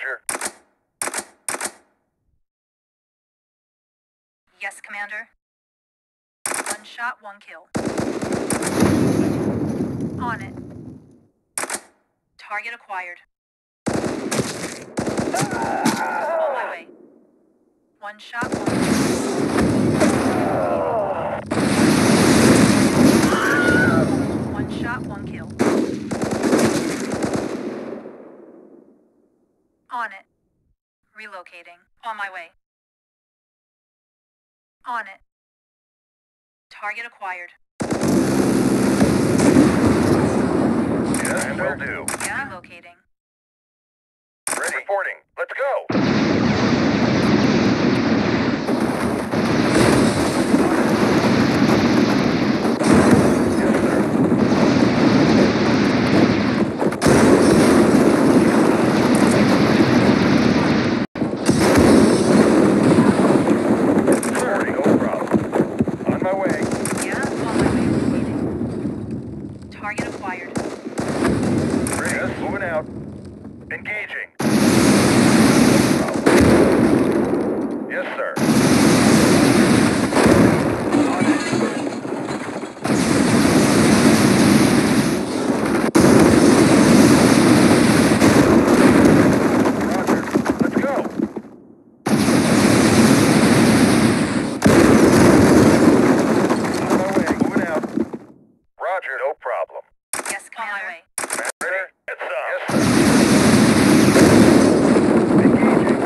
Roger. Yes, Commander. One shot, one kill. On it. Target acquired. On my way. One shot, one kill. One shot, one kill. On it. Relocating. On my way. On it. Target acquired. Yes, will do. Yeah. Relocating. Ready. Reporting. Let's go. Yes, sir. Reporting. No problem. On my way. Yeah, on my way. Relocating. Target acquired. Ready. Yes, moving out. Engaging. Yes, sir. On it. Roger. Let's go. On my way. Moving out. Roger. No problem. Yes, Commander. On my way. Ready? It's up. Yes, sir. Engaging.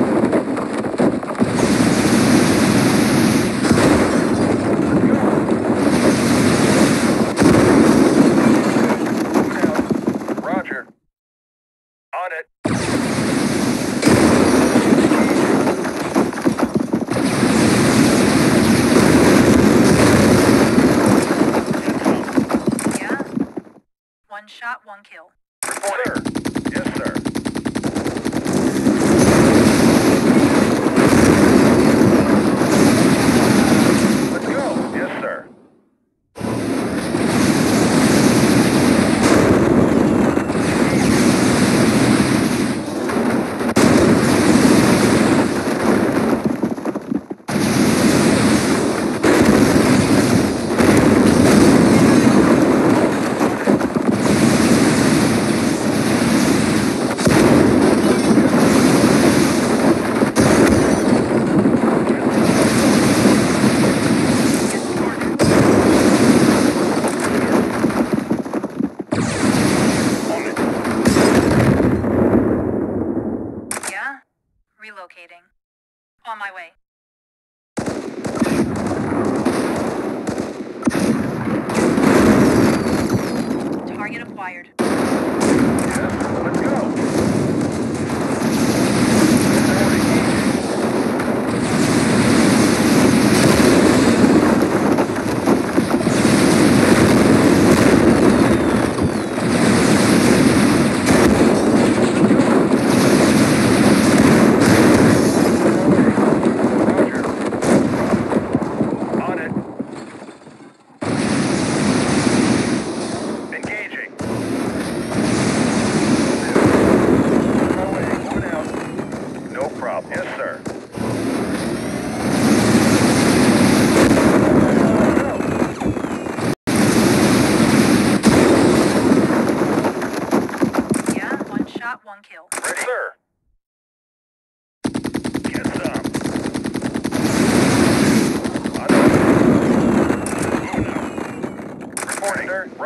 Let's go. Moving out. Roger. On it. Yeah. One shot, one kill. Reporting. Yes, sir. Let's go. Yes, sir. On it. Yeah. Relocating. On my way. Target acquired. Yes, let's go. Roger. On it. Engaging. On my way. Moving out. No problem. Yes, sir. Yeah. One shot, one kill. Ready, sir. Get some. On it. Moving out. Reporting, sir.